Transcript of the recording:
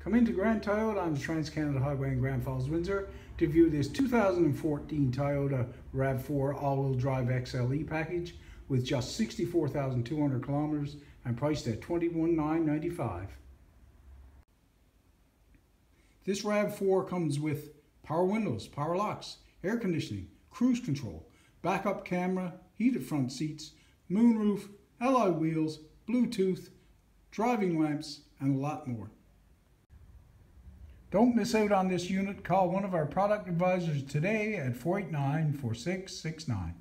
Come into Grand Toyota on the Trans-Canada Highway in Grand Falls, Windsor to view this 2014 Toyota RAV4 all-wheel drive XLE package with just 64,200 kilometers and priced at $21,995. This RAV4 comes with power windows, power locks, air conditioning, cruise control, backup camera, heated front seats, moonroof, alloy wheels, Bluetooth, driving lamps, and a lot more. Don't miss out on this unit. Call one of our product advisors today at 489 4669.